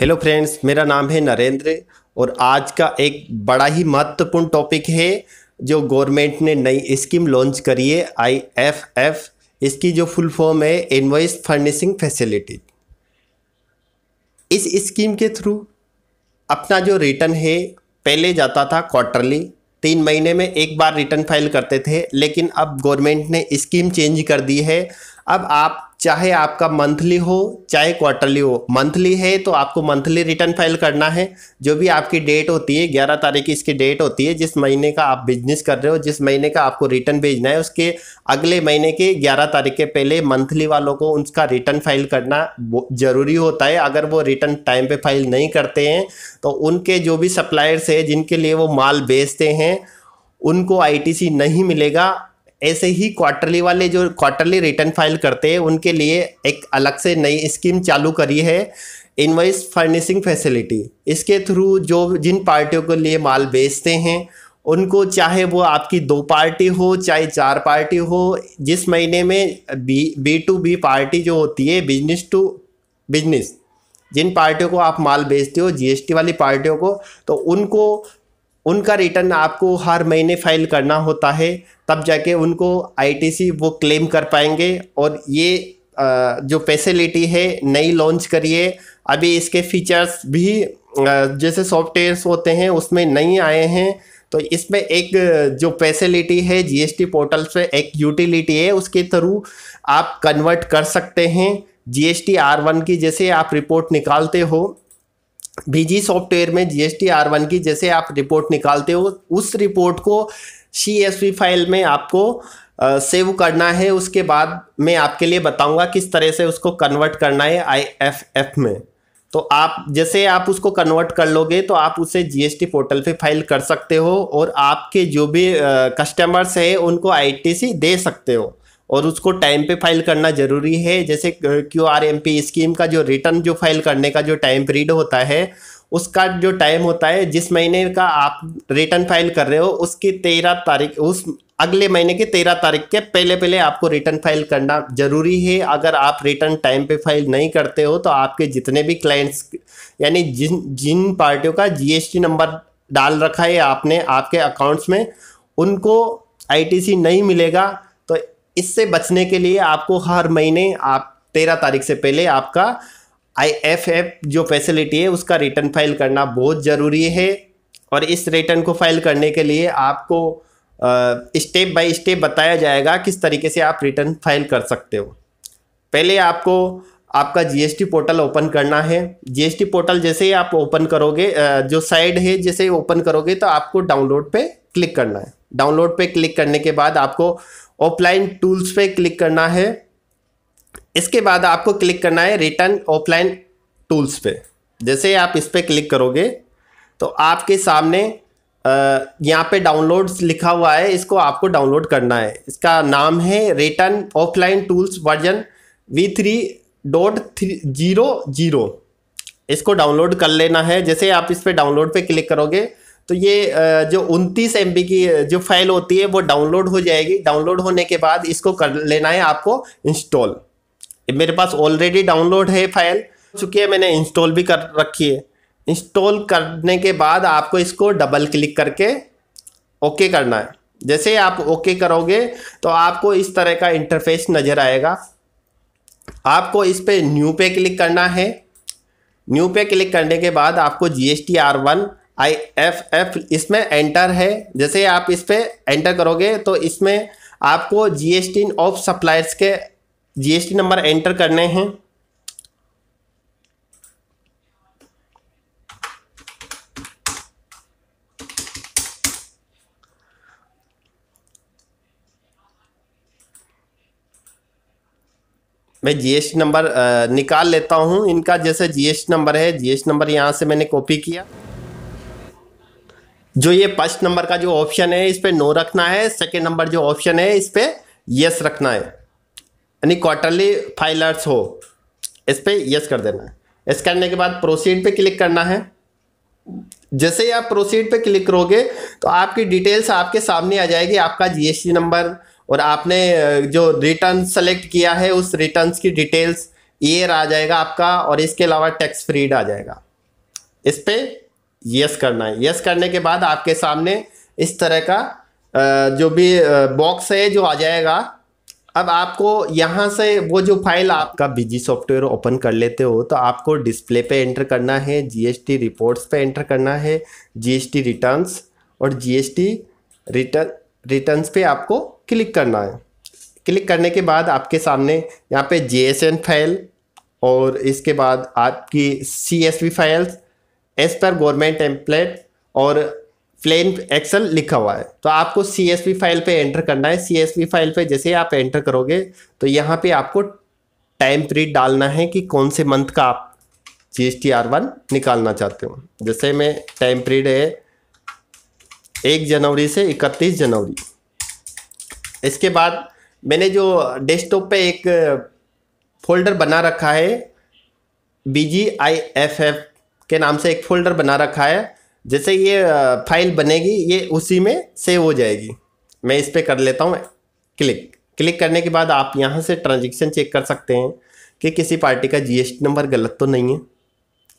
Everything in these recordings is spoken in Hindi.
हेलो फ्रेंड्स मेरा नाम है नरेंद्र और आज का एक बड़ा ही महत्वपूर्ण टॉपिक है जो गवर्नमेंट ने नई स्कीम लॉन्च करी है आई एफ़ एफ़ इसकी जो फुल फॉर्म है इनवॉइस फर्निशिंग फैसिलिटी इस स्कीम के थ्रू अपना जो रिटर्न है, पहले जाता था क्वार्टरली तीन महीने में एक बार रिटर्न फ़ाइल करते थे, लेकिन अब गवर्नमेंट ने स्कीम चेंज कर दी है. अब आप चाहे आपका मंथली हो, चाहे क्वार्टरली हो मंथली है तो आपको मंथली रिटर्न फ़ाइल करना है। जो भी आपकी डेट होती है, ग्यारह तारीख की इसकी डेट होती है, जिस महीने का आप बिज़नेस कर रहे हो, जिस महीने का आपको रिटर्न भेजना है, उसके अगले महीने के ग्यारह तारीख के पहले मंथली वालों को उसका रिटर्न फ़ाइल करना ज़रूरी होता है। अगर वो रिटर्न टाइम पर फ़ाइल नहीं करते हैं तो उनके जो भी सप्लायर्स है, जिनके लिए वो माल बेचते हैं, उनको आईटीसी नहीं मिलेगा। ऐसे ही क्वार्टरली वाले जो क्वार्टरली रिटर्न फ़ाइल करते हैं, उनके लिए एक अलग से नई स्कीम चालू करी है इनवाइस फर्निशिंग फैसिलिटी इसके थ्रू जो जिन पार्टियों के लिए माल बेचते हैं, उनको चाहे वो आपकी दो पार्टी हो, चाहे चार पार्टी हो, जिस महीने में B B to B party जो होती है बिज़नेस टू बिज़नेस जिन पार्टियों को आप माल बेचते हो जीएसटी वाली पार्टियों को तो उनको उनका रिटर्न आपको हर महीने फ़ाइल करना होता है, तब जाके उनको आईटीसी वो क्लेम कर पाएँगे और ये जो फैसिलिटी है, नई लॉन्च करिए। अभी इसके फीचर्स भी जैसे सॉफ्टवेयर्स होते हैं, उसमें नहीं आए हैं तो इसमें एक, जो फैसिलिटी है जीएसटी पोर्टल से एक यूटिलिटी है, उसके थ्रू आप कन्वर्ट कर सकते हैं। जीएसटी आर वन की जैसे आप रिपोर्ट निकालते हो बीजी सॉफ्टवेयर में जीएसटी आर वन की जैसे आप रिपोर्ट निकालते हो, उस रिपोर्ट को सीएसवी फ़ाइल में आपको सेव करना है। उसके बाद मैं आपके लिए बताऊँगा किस तरह से उसको कन्वर्ट करना है आई एफ़ एफ़ में। तो आप, जैसे आप उसको कन्वर्ट कर लोगे तो आप उसे जीएसटी पोर्टल पे फ़ाइल कर सकते हो और आपके जो भी कस्टमर्स है, उनको आईटीसी दे सकते हो। और उसको टाइम पे फ़ाइल करना ज़रूरी है। जैसे Q R M P scheme का जो रिटर्न जो फ़ाइल करने का जो टाइम पीरियड होता है, उसका जो टाइम होता है, जिस महीने का आप रिटर्न फ़ाइल कर रहे हो, उसकी तेरह तारीख, उस अगले महीने की तेरह तारीख के पहले पहले आपको रिटर्न फ़ाइल करना ज़रूरी है। अगर आप रिटर्न टाइम पे फ़ाइल नहीं करते हो तो आपके जितने भी क्लाइंट्स यानी जिन जिन पार्टियों का जीएसटी नंबर डाल रखा है आपने, आपके अकाउंट्स में, उनको आईटीसी नहीं मिलेगा। इससे बचने के लिए आपको हर महीने, आप तेरह तारीख से पहले आपका आई एफ़ एफ़ जो फैसिलिटी है, उसका रिटर्न फ़ाइल करना बहुत ज़रूरी है। और इस रिटर्न को फ़ाइल करने के लिए आपको स्टेप बाय स्टेप बताया जाएगा किस तरीके से आप रिटर्न फ़ाइल कर सकते हो। पहले आपको, आपका जीएसटी पोर्टल ओपन करना है। जीएसटी पोर्टल जैसे ही आप ओपन करोगे जो साइड है, जैसे ओपन करोगे तो आपको डाउनलोड पे क्लिक करना है। डाउनलोड पे क्लिक करने के बाद आपको ऑफलाइन टूल्स पे क्लिक करना है। इसके बाद आपको क्लिक करना है रिटर्न ऑफलाइन टूल्स पे। जैसे आप इस पर क्लिक करोगे तो आपके सामने यहाँ पे डाउनलोड्स लिखा हुआ है, इसको आपको डाउनलोड करना है। इसका नाम है return offline tools version V three dot three zero zero इसको डाउनलोड कर लेना है। जैसे आप इस पर डाउनलोड पे क्लिक करोगे तो ये जो उनतीस एम की जो फ़ाइल होती है, वो डाउनलोड हो जाएगी। डाउनलोड होने के बाद इसको कर लेना है आपको इंस्टॉल मेरे पास ऑलरेडी डाउनलोड है फ़ाइल चुकी है, मैंने इंस्टॉल भी कर रखी है। इंस्टॉल करने के बाद आपको इसको डबल क्लिक करके ओके करना है। जैसे आप ओके करोगे तो आपको इस तरह का इंटरफेस नज़र आएगा। आपको इस पे न्यू पे क्लिक करना है। न्यू पे क्लिक करने के बाद आपको G S T R one I F F इसमें एंटर है। जैसे आप इस पर एंटर करोगे तो इसमें आपको G S T of suppliers के जीएसटी नंबर एंटर करने हैं। मैं जीएसटी नंबर निकाल लेता हूँ। इनका जैसे जीएसटी नंबर है जीएसटी नंबर यहाँ से मैंने कॉपी किया। जो ये फ़र्स्ट नंबर का जो ऑप्शन है, इस पर नो रखना है। सेकेंड नंबर जो ऑप्शन है, इस पर यस रखना है। यानी क्वार्टरली फाइलर्स हो, इस पर यस कर देना है। इस करने के बाद प्रोसीड पे क्लिक करना है। जैसे ही आप प्रोसीड पे क्लिक करोगे तो आपकी डिटेल्स आपके सामने आ जाएगी, आपका जीएसटी नंबर और आपने जो रिटर्न सेलेक्ट किया है, उस रिटर्न्स की डिटेल्स ईयर आ जाएगा आपका और इसके अलावा टैक्स फ्रीड आ जाएगा। इस पर यस करना है। यस करने के बाद आपके सामने इस तरह का जो भी बॉक्स है, जो आ जाएगा। अब आपको यहाँ से वो जो फ़ाइल आपका बिज़ी सॉफ्टवेयर ओपन कर लेते हो तो आपको डिस्प्ले पे एंटर करना है जीएसटी रिपोर्ट्स पे एंटर करना है जीएसटी रिटर्न्स और जीएसटी रिटर्न रिटर्न्स पे आपको क्लिक करना है। क्लिक करने के बाद आपके सामने यहाँ पे जे फ़ाइल और इसके बाद आपकी C S V files as per government template और प्लेन एक्सल लिखा हुआ है। तो आपको सी एस वी फ़ाइल पे एंटर करना है। सी एस वी फ़ाइल पे जैसे आप एंटर करोगे तो यहाँ पे आपको टाइम पीरियड डालना है कि कौन से मंथ का आप G S T R one निकालना चाहते हो। जैसे मैं टाइम पीरियड है एक जनवरी से इकतीस जनवरी। इसके बाद मैंने जो डेस्कटॉप पे एक फोल्डर बना रखा है B G I F F के नाम से एक फोल्डर बना रखा है जैसे ये फ़ाइल बनेगी, ये उसी में सेव हो जाएगी। मैं इस पर कर लेता हूँ, क्लिक। क्लिक करने के बाद आप यहाँ से ट्रांजेक्शन चेक कर सकते हैं कि किसी पार्टी का जीएसटी नंबर गलत तो नहीं है।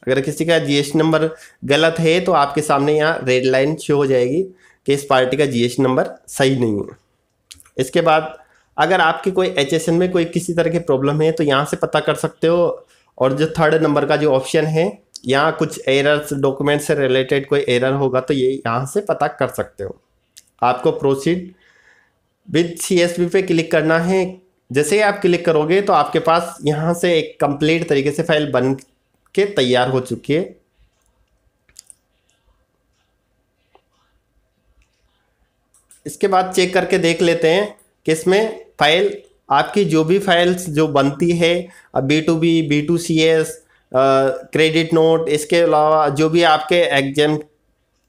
अगर किसी का जीएसटी नंबर गलत है तो आपके सामने यहाँ रेड लाइन शो हो जाएगी कि इस पार्टी का जीएसटी नंबर सही नहीं है। इसके बाद अगर आपके कोई एचएसएन में कोई किसी तरह की प्रॉब्लम है तो यहाँ से पता कर सकते हो, और जो थर्ड नंबर का जो ऑप्शन है यहाँ कुछ एरर्स डॉक्यूमेंट से रिलेटेड कोई एरर होगा तो ये यहाँ से पता कर सकते हो। आपको proceed with C S B पे क्लिक करना है। जैसे ही आप क्लिक करोगे तो आपके पास यहाँ से एक कंप्लीट तरीके से फ़ाइल बन के तैयार हो चुकी है। इसके बाद चेक करके देख लेते हैं कि इसमें फ़ाइल आपकी जो भी फाइल्स जो बनती है B to B B to C S credit note इसके अलावा जो भी आपके एग्ज़ाम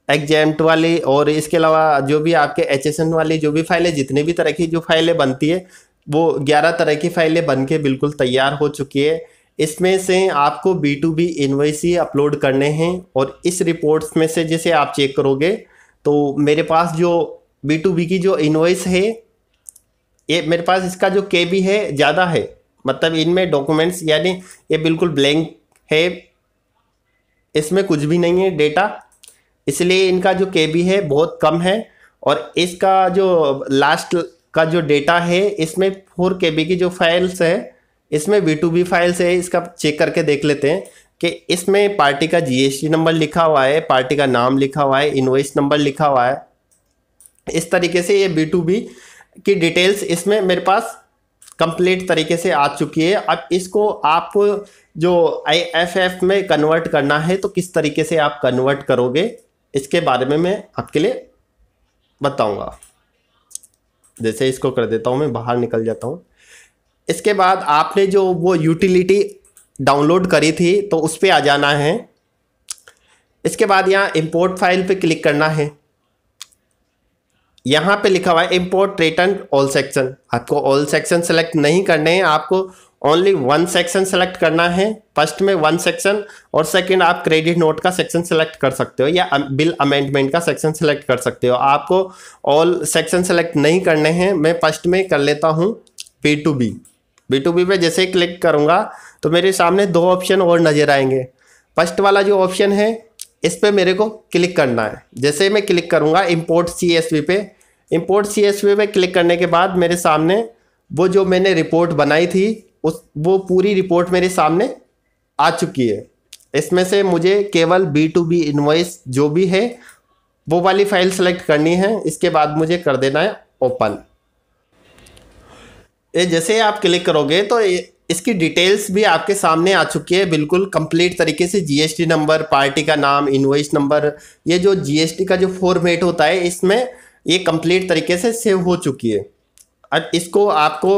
एग्जाम्ट वाली और इसके अलावा जो भी आपके एच एस एन वाली जो भी फाइलें जितने भी तरह की जो फाइलें बनती है, वो ग्यारह तरह की फाइलें बन के बिल्कुल तैयार हो चुकी है। इसमें से आपको बी टू बी इन्वाइस ही अपलोड करने हैं और इस रिपोर्ट्स में से जैसे आप चेक करोगे तो मेरे पास जो बी टू बी की जो इन्वाइस है, ये मेरे पास इसका जो के बी है, ज़्यादा है। मतलब इनमें डॉक्यूमेंट्स यानी ये बिल्कुल ब्लैंक है, इसमें कुछ भी नहीं है डेटा इसलिए इनका जो के है बहुत कम है और इसका जो लास्ट का जो डेटा है, इसमें फोर के की जो फाइल्स है, इसमें वी टू बी फाइल्स है, इसका चेक करके देख लेते हैं कि इसमें पार्टी का जीएसटी नंबर लिखा हुआ है पार्टी का नाम लिखा हुआ है इनवॉइस नंबर लिखा हुआ है। इस तरीके से ये बी टू बी की डिटेल्स इसमें मेरे पास कंप्लीट तरीके से आ चुकी है। अब इसको आप जो आई एफ़ एफ़ में कन्वर्ट करना है तो किस तरीके से आप कन्वर्ट करोगे, इसके बारे में मैं आपके लिए बताऊँगा। जैसे इसको कर देता हूँ, मैं बाहर निकल जाता हूँ। इसके बाद आपने जो वो यूटिलिटी डाउनलोड करी थी तो उस पर आ जाना है। इसके बाद यहाँ इंपोर्ट फ़ाइल पे क्लिक करना है। यहाँ पे लिखा हुआ है इंपोर्ट रिटर्न ऑल सेक्शन आपको ऑल सेक्शन सेलेक्ट नहीं करने हैं, आपको ओनली वन सेक्शन सेलेक्ट करना है। फ़र्स्ट में वन सेक्शन और सेकंड आप क्रेडिट नोट का सेक्शन सेलेक्ट कर सकते हो या बिल अमेंडमेंट का सेक्शन सेलेक्ट कर सकते हो। आपको ऑल सेक्शन सेलेक्ट नहीं करने हैं। मैं फ़र्स्ट में कर लेता हूँ B to B B to B पे जैसे ही क्लिक करूँगा तो मेरे सामने दो ऑप्शन और नज़र आएँगे। फ़र्स्ट वाला जो ऑप्शन है, इस पर मेरे को क्लिक करना है। जैसे मैं क्लिक करूँगा इम्पोर्ट सी एस वी पे इम्पोर्ट सी एस पे क्लिक करने के बाद मेरे सामने वो जो मैंने रिपोर्ट बनाई थी, उस, वो पूरी रिपोर्ट मेरे सामने आ चुकी है। इसमें से मुझे केवल बी टू बी इन्वॉइस जो भी है, वो वाली फ़ाइल सेलेक्ट करनी है। इसके बाद मुझे कर देना है ओपन ये जैसे आप क्लिक करोगे तो इसकी डिटेल्स भी आपके सामने आ चुकी है बिल्कुल कंप्लीट तरीके से। जीएसटी नंबर पार्टी का नाम इनवॉइस नंबर ये जो जीएसटी का जो फॉर्मेट होता है, इसमें ये कंप्लीट तरीके से सेव हो चुकी है। अब इसको आपको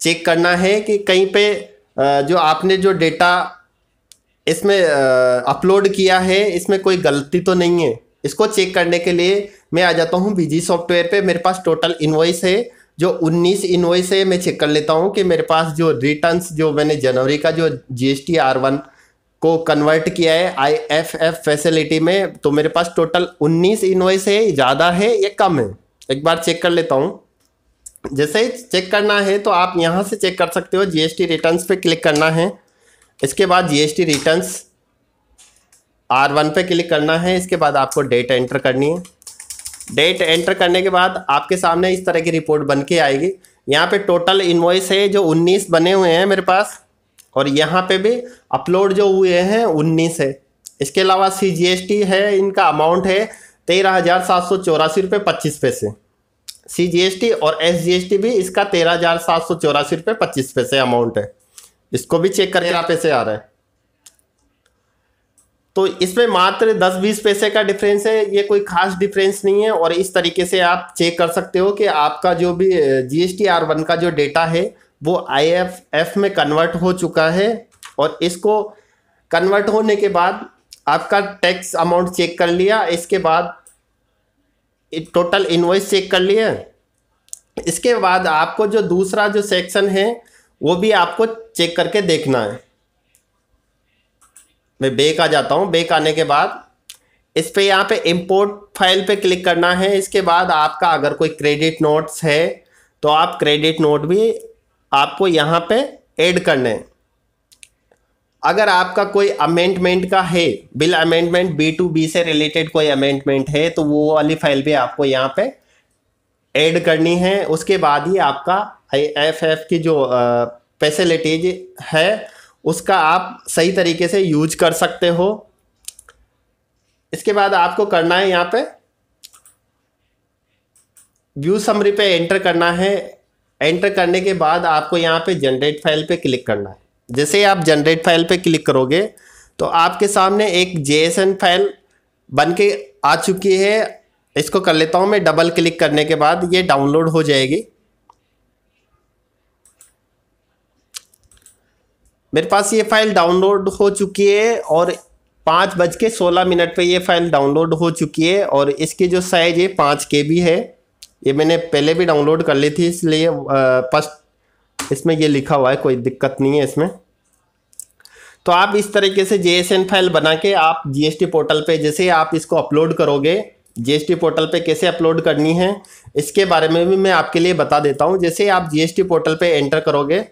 चेक करना है कि कहीं पे जो आपने जो डेटा इसमें अपलोड किया है, इसमें कोई गलती तो नहीं है। इसको चेक करने के लिए मैं आ जाता हूँ बीजी सॉफ्टवेयर पे। मेरे पास टोटल इन्वॉइस है, जो 19 इन्वॉइस है, मैं चेक कर लेता हूँ कि मेरे पास जो रिटर्न्स जो मैंने जनवरी का जो G S T R one को कन्वर्ट किया है आई एफ़ एफ़ फैसिलिटी में तो मेरे पास टोटल 19 इन्वॉइस है, ज़्यादा है या कम है? एक बार चेक कर लेता हूँ। जैसे चेक करना है तो आप यहाँ से चेक कर सकते हो जीएसटी रिटर्न्स पे क्लिक करना है। इसके बाद जीएसटी रिटर्न्स आर वन पे क्लिक करना है। इसके बाद आपको डेट एंटर करनी है। डेट एंटर करने के बाद आपके सामने इस तरह की रिपोर्ट बन के आएगी। यहाँ पे टोटल इन्वॉइस है जो 19 बने हुए हैं मेरे पास। और यहाँ पे भी अपलोड जो हुए हैं 19 है। इसके अलावा सी जी एस टी है, इनका अमाउंट है तेरह हज़ार सात सौ चौरासी रुपये पच्चीस पैसे। सी जी एस टी और एस जी एस टी भी इसका तेरह हज़ार सात सौ चौरासी रुपये पच्चीस पैसे अमाउंट है। इसको भी चेक करके पैसे आ रहा है। तो इसमें मात्र दस बीस पैसे का डिफरेंस है, ये कोई खास डिफरेंस नहीं है और इस तरीके से आप चेक कर सकते हो कि आपका जो भी G S T R one का जो डेटा है वो आई एफ़ एफ़ में कन्वर्ट हो चुका है और इसको कन्वर्ट होने के बाद आपका टैक्स अमाउंट चेक कर लिया, इसके बाद टोटल इन्वॉइस चेक कर लिया इसके बाद आपको जो दूसरा जो सेक्शन है, वो भी आपको चेक करके देखना है। मैं बेक आ जाता हूँ बेक आने के बाद इस पे यहाँ पे इंपोर्ट फ़ाइल पे क्लिक करना है। इसके बाद आपका अगर कोई क्रेडिट नोट्स है तो आप क्रेडिट नोट भी आपको यहाँ पे ऐड करने हैं। अगर आपका कोई अमेंडमेंट का है bill amendment B to B से रिलेटेड कोई अमेंडमेंट है तो वो वाली फ़ाइल भी आपको यहाँ पे ऐड करनी है। उसके बाद ही आपका एफ़ एफ़ की जो फैसिलिटीज़ है, उसका आप सही तरीके से यूज़ कर सकते हो। इसके बाद आपको करना है यहाँ पे व्यू समरी पे एंटर करना है। एंटर करने के बाद आपको यहाँ पे जनरेट फ़ाइल पे क्लिक करना है। जैसे आप जनरेट फ़ाइल पे क्लिक करोगे तो आपके सामने एक जेएसएन फ़ाइल बन के आ चुकी है। इसको कर लेता हूँ मैं डबल क्लिक करने के बाद, ये डाउनलोड हो जाएगी। मेरे पास ये फ़ाइल डाउनलोड हो चुकी है और पाँच बज के सोलह मिनट पर ये फ़ाइल डाउनलोड हो चुकी है और इसकी जो साइज़ है पाँच के बी है। ये मैंने पहले भी डाउनलोड कर ली थी, इसलिए फ़र्स्ट इसमें ये लिखा हुआ है, कोई दिक्कत नहीं है इसमें। तो आप इस तरीके से जे फ़ाइल बना के आप जीएसटी पोर्टल पे, जैसे आप इसको अपलोड करोगे जीएसटी पोर्टल पे कैसे अपलोड करनी है, इसके बारे में भी मैं आपके लिए बता देता हूँ। जैसे आप जीएसटी पोर्टल पे एंटर करोगे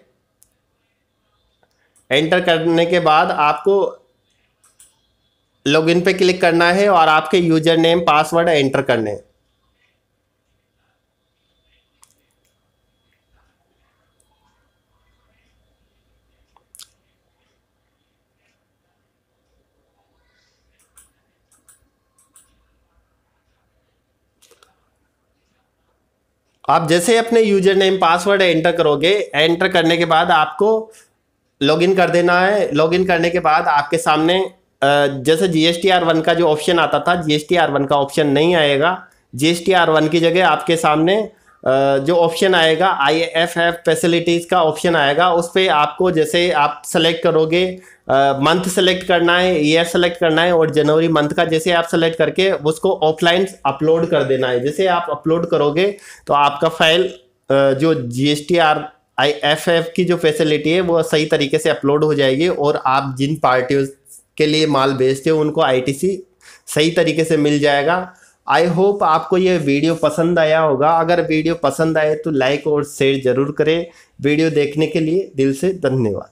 एंटर करने के बाद आपको लॉगिन पे क्लिक करना है और आपके यूज़र नेम पासवर्ड एंटर करने हैं। आप जैसे अपने यूज़र नेम पासवर्ड एंटर करोगे एंटर करने के बाद आपको लॉगिन कर देना है। लॉगिन करने के बाद आपके सामने जैसे G S T R one का जो ऑप्शन आता था G S T R one का ऑप्शन नहीं आएगा। जी एस आर वन की जगह आपके सामने जो ऑप्शन आएगा आई एफ़ एफ़ फैसिलिटीज़ का ऑप्शन आएगा, उस पर आपको जैसे आप सेलेक्ट करोगे मंथ सेलेक्ट करना है ईयर सेलेक्ट करना है और जनवरी मंथ का जैसे आप सेलेक्ट करके उसको ऑफलाइन अपलोड कर देना है। जैसे आप अपलोड करोगे तो आपका फ़ाइल जो G S T R I F F की जो फैसिलिटी है, वो सही तरीके से अपलोड हो जाएगी और आप जिन पार्टियों के लिए माल बेचते हो, उनको आई टी सी सही तरीके से मिल जाएगा। आई होप आपको ये वीडियो पसंद आया होगा। अगर वीडियो पसंद आए तो लाइक और शेयर ज़रूर करें। वीडियो देखने के लिए दिल से धन्यवाद।